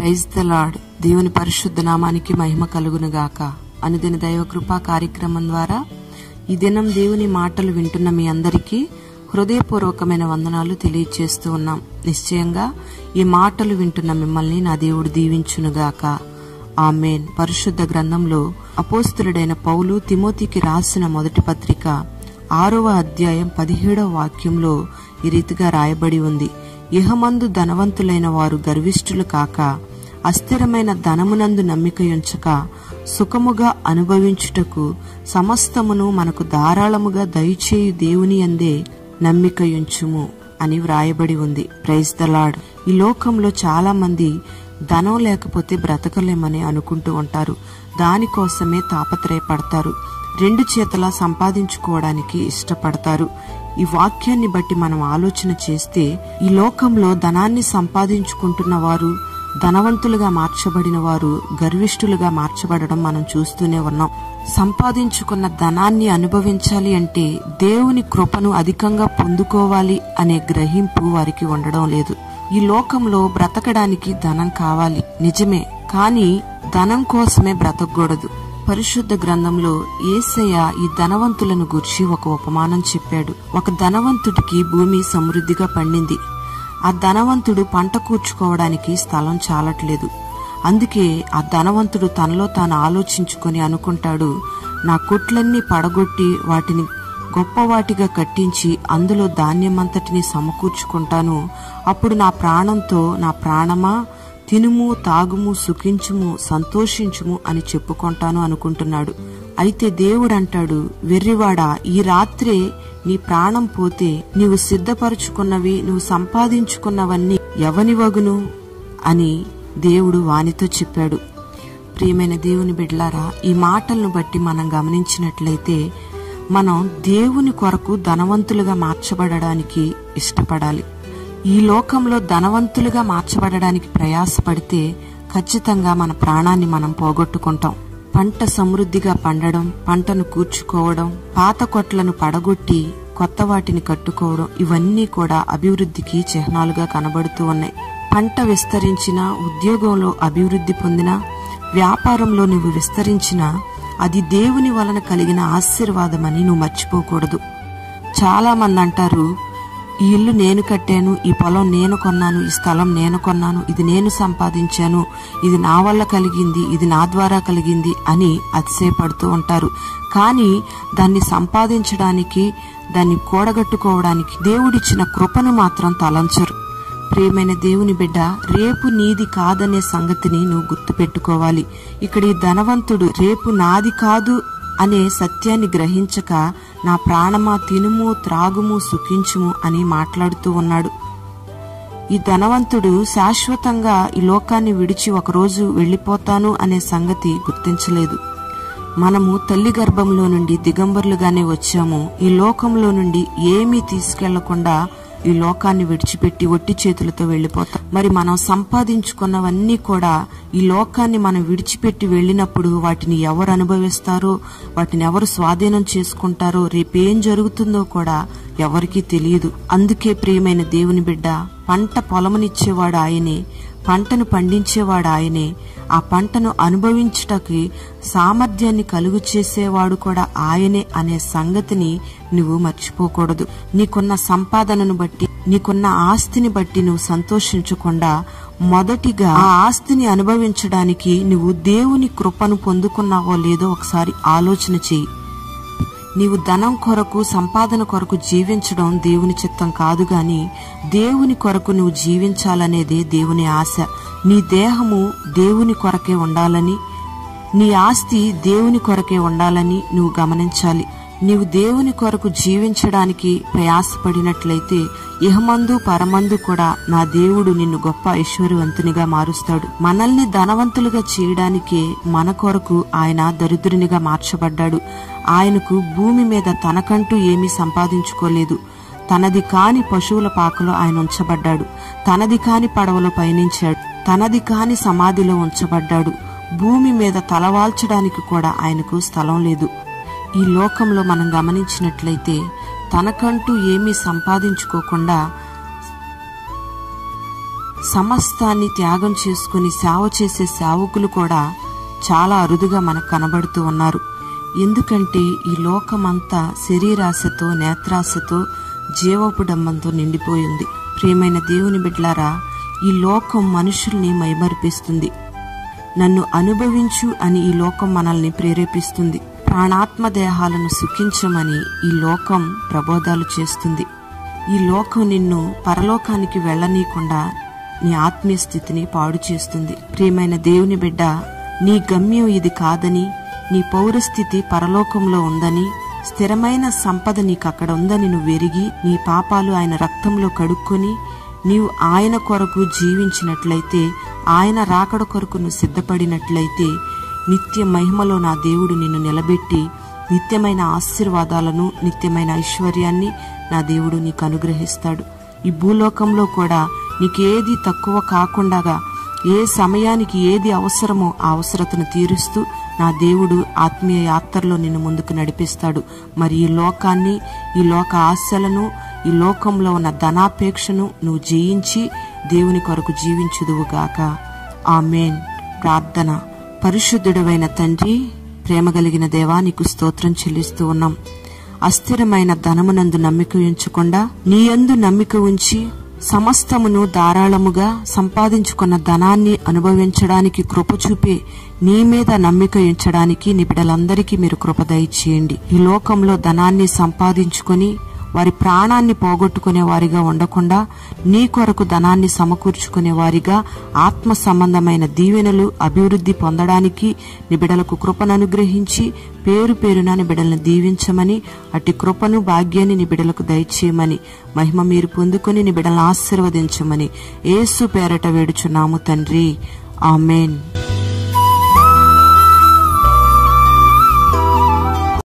Praise the lord. దేవుని పరిశుద్ధ నామానికి మహిమ కలుగును గాక అనుదిన దైవ కృపా కార్యక్రమం ద్వారా ఈ దినం దేవుని మాటలు వింటున్న మీ అందరికీ హృదయపూర్వకమైన వందనాలు తెలియచేస్తూ ఉన్నాం. నిశ్చయంగా ఈ మాటలు వింటున్న మిమ్మల్ని నా దేవుడు దీవించునుగాక. ఆమెన్. పరిశుద్ధ గ్రంథంలో అపోస్తులుడైన పౌలు తిమోతికి రాసిన మొదటి పత్రిక ఆరవ అధ్యాయం పదిహేడవ వాక్యంలో ఈ రీతిగా రాయబడి ఉంది. ఇహమందు ధనవంతులైన వారు గర్విష్ఠులు కాక అస్థిరమైన ధనమునందు నమ్మిక ఉంచక సుఖముగా అనుభవించుటకు సమస్తమును మనకు ధారాళముగా దయచేయు దేవుని అందే నమ్మిక ఉంచుము అని వ్రాయబడి ఉంది. ప్రైజ్ ద లార్డ్ ఈ లోకంలో చాలా మంది ధనం లేకపోతే బ్రతకలేమని అనుకుంటూ ఉంటారు. దానికోసమే తాపత్రయపడతారు. రెండు చేతలా సంపాదించుకోవడానికి ఇష్టపడతారు. ఈ వాక్యాన్ని బట్టి మనం ఆలోచన చేస్తే ఈ లోకంలో ధనాన్ని సంపాదించుకుంటున్న వారు ధనవంతులుగా మార్చబడిన వారు గర్విష్ఠులుగా మార్చబడడం మనం చూస్తూనే ఉన్నాం. సంపాదించుకున్న ధనాన్ని అనుభవించాలి అంటే దేవుని కృపను అధికంగా పొందుకోవాలి అనే గ్రహింపు వారికి ఉండడం లేదు. ఈ లోకంలో బ్రతకడానికి ధనం కావాలి. నిజమే. కానీ ధనం కోసమే బ్రతకూడదు. పరిశుద్ధ గ్రంథంలో ఏసయ్య ఈ ధనవంతులను గుర్చి ఒక ఉపమానం చెప్పాడు. ఒక ధనవంతుడికి భూమి సమృద్ధిగా పండింది. ఆ ధనవంతుడు పంట కూర్చుకోవడానికి స్థలం చాలట్లేదు. అందుకే ఆ ధనవంతుడు తనలో తాను ఆలోచించుకొని అనుకుంటాడు నా కొట్లన్నీ పడగొట్టి వాటిని గొప్పవాటిగా కట్టించి అందులో ధాన్యమంతటిని సమకూర్చుకుంటాను. అప్పుడు నా ప్రాణంతో నా ప్రాణమా? తినుము తాగుము సుఖించుము సంతోషించుము అని చెప్పుకుంటాను అనుకుంటున్నాడు. అయితే దేవుడు అంటాడు వెర్రివాడా ఈ రాత్రే నీ ప్రాణం పోతే నీవు సిద్ధపరుచుకున్నవి నువ్వు సంపాదించుకున్నవన్నీ ఎవనివగును? అని దేవుడు వానితో చెప్పాడు. ప్రియమైన దేవుని బిడ్లారా ఈ మాటలను బట్టి మనం గమనించినట్లయితే మనం దేవుని కొరకు ధనవంతులుగా మార్చబడడానికి ఇష్టపడాలి. ఈ లోకంలో ధనవంతులుగా మార్చబడడానికి ప్రయాసపడితే ఖచ్చితంగా మన ప్రాణాన్ని మనం పోగొట్టుకుంటాం. పంట సమృద్ధిగా పండడం పంటను కూర్చుకోవడం పాత కొట్లను పడగొట్టి కొత్త వాటిని కట్టుకోవడం ఇవన్నీ కూడా అభివృద్ధికి చిహ్నాలుగా కనబడుతూ ఉన్నాయి. పంట విస్తరించిన ఉద్యోగంలో అభివృద్ధి పొందిన వ్యాపారంలో నువ్వు విస్తరించినా అది దేవుని వలన కలిగిన ఆశీర్వాదమని నువ్వు మర్చిపోకూడదు. చాలా మంది అంటారు ఈ ఇల్లు నేను కట్టాను ఈ పొలం నేను కొన్నాను ఈ స్థలం నేను కొన్నాను ఇది నేను సంపాదించాను ఇది నా వల్ల కలిగింది ఇది నా ద్వారా కలిగింది అని అతిశయపడుతూ ఉంటారు. కానీ దాన్ని సంపాదించడానికి దాన్ని కూడగట్టుకోవడానికి దేవుడిచ్చిన కృపను మాత్రం తలంచరు. ప్రియమైన దేవుని బిడ్డ రేపు నీది కాదనే సంగతిని నువ్వు గుర్తుపెట్టుకోవాలి. ఇక్కడ ఈ ధనవంతుడు రేపు నాది కాదు అనే సత్యాన్ని గ్రహించక నా ప్రాణమా తినుము త్రాగుము సుఖించుము అని మాట్లాడుతూ ఉన్నాడు. ఈ ధనవంతుడు శాశ్వతంగా ఈ లోకాన్ని విడిచి ఒకరోజు వెళ్ళిపోతాను అనే సంగతి గుర్తించలేదు. మనము తల్లి గర్భంలో నుండి దిగంబరులుగానే వచ్చాము. ఈ లోకంలో నుండి ఏమీ తీసుకెళ్ళకుండా ఈ లోకాన్ని విడిచిపెట్టి ఒట్టి చేతులతో వెళ్ళిపోతాం మరి మనం సంపాదించుకున్నవన్నీ కూడా ఈ లోకాన్ని మనం విడిచిపెట్టి వెళ్ళినప్పుడు వాటిని ఎవరు అనుభవిస్తారో వాటిని ఎవరు స్వాధీనం చేసుకుంటారో రేపేం జరుగుతుందో కూడా ఎవరికీ తెలియదు. అందుకే ప్రియమైన దేవుని బిడ్డ పంట పొలమునిచ్చేవాడు ఆయనే. పంటను పండించేవాడు ఆయనే ఆ పంటను అనుభవించుటకి సామర్థ్యాన్ని కలుగు చేసేవాడు కూడా ఆయనే అనే సంగతిని నువ్వు మర్చిపోకూడదు. నీకున్న సంపాదనను బట్టి నీకున్న ఆస్తిని బట్టి నువ్వు సంతోషించకుండా మొదటిగా ఆ ఆస్తిని అనుభవించడానికి నువ్వు దేవుని కృపను పొందుకున్నావో లేదో ఒకసారి ఆలోచన చెయ్యి. నీవు ధనం కొరకు సంపాదన కొరకు జీవించడం దేవుని చిత్తం కాదు గాని దేవుని కొరకు నువ్వు జీవించాలనేదే దేవుని ఆశ. నీ దేహము దేవుని కొరకే ఉండాలని నీ ఆస్తి దేవుని కొరకే ఉండాలని నువ్వు గమనించాలి. నీవు దేవుని కొరకు జీవించడానికి ప్రయాసపడినట్లయితే ఇహమందు పరమందు కూడా నా దేవుడు నిన్ను గొప్ప ఐశ్వర్యవంతునిగా మారుస్తాడు. మనల్ని ధనవంతులుగా చేయడానికే మన కొరకు ఆయన దరిద్రునిగా మార్చబడ్డాడు. ఆయనకు భూమి మీద తనకంటూ ఏమీ సంపాదించుకోలేదు. తనది కాని పశువుల పాకలో ఆయన ఉంచబడ్డాడు. తనది కాని పడవలో పయనించాడు. తనది కాని సమాధిలో ఉంచబడ్డాడు. భూమి మీద తలవాల్చడానికి కూడా ఆయనకు స్థలం లేదు. ఈ లోకంలో మనం గమనించినట్లయితే తనకంటూ ఏమీ సంపాదించుకోకుండా సమస్తాన్ని త్యాగం చేసుకుని సేవ చేసే సేవకులు కూడా చాలా అరుదుగా మనకు కనబడుతూ ఉన్నారు. ఎందుకంటే ఈ లోకమంతా శరీరాశతో నేత్రాశతో జీవపు డంబంతో నిండిపోయింది ప్రియమైన దేవుని బిడ్లారా ఈ లోకం మనుషుల్ని మైమరిపిస్తుంది. నన్ను అనుభవించు అని ఈ లోకం మనల్ని ప్రేరేపిస్తుంది. ప్రాణాత్మ దేహాలను సుఖించమని ఈ లోకం ప్రబోధాలు చేస్తుంది. ఈ లోకం నిన్ను పరలోకానికి వెళ్ళనీయకుండా నీ ఆత్మీయ స్థితిని పాడు చేస్తుంది. ప్రియమైన దేవుని బిడ్డ నీ గమ్యం ఇది కాదని నీ పౌరస్థితి పరలోకంలో ఉందని స్థిరమైన సంపద నీకు అక్కడ ఉందని నువ్వు ఎరిగి నీ పాపాలు ఆయన రక్తంలో కడుక్కొని నీవు ఆయన కొరకు జీవించినట్లయితే ఆయన రాకడ కొరకు నువ్వు సిద్ధపడినట్లయితే నిత్య మహిమలో నా దేవుడు నిన్ను నిలబెట్టి నిత్యమైన ఆశీర్వాదాలను నిత్యమైన ఐశ్వర్యాన్ని నా దేవుడు నీకు అనుగ్రహిస్తాడు ఈ భూలోకంలో కూడా నీకేది తక్కువ కాకుండాగా ఏ సమయానికి ఏది అవసరమో ఆ అవసరతను తీరుస్తూ నా దేవుడు ఆత్మీయ యాత్రలో నిన్ను ముందుకు నడిపిస్తాడు. మరి ఈ లోకాన్ని ఈ లోక ఆశలను ఈ లోకంలో ఉన్న ధనాపేక్షను నువ్వు జయించి దేవుని కొరకు జీవించుదువుగాక. ఆమెన్. ప్రార్థన. పరిశుద్ధుడవైన తండ్రి ప్రేమ కలిగిన దేవా నీకు స్తోత్రం చెల్లిస్తూ ఉన్నాం. అస్థిరమైన ధనమునందు నమ్మిక ఉంచకుండా నీ యందు నమ్మిక ఉంచి సమస్తమును ధారాళముగా సంపాదించుకున్న ధనాన్ని అనుభవించడానికి కృప చూపే నీ మీద నమ్మిక ఉంచడానికి నీ బిడ్డలందరికీ మీరు కృపదయచేయండి ఈ లోకంలో ధనాన్ని సంపాదించుకొని వారి ప్రాణాన్ని పోగొట్టుకునే వారిగా ఉండకుండా నీ కొరకు ధనాన్ని సమకూర్చుకునే వారిగా ఆత్మ సంబంధమైన దీవెనలు అభివృద్ధి పొందడానికి నిబిడలకు కృపను అనుగ్రహించి పేరు పేరున నిబిడలను దీవించమని అట్టి కృపను భాగ్యాన్ని నిబిడలకు దయచేయమని మహిమ మీరు పొందుకుని నిబిడలను ఆశీర్వదించమని ఏసు పేరట వేడుచున్నాము తండ్రి. ఆమెన్.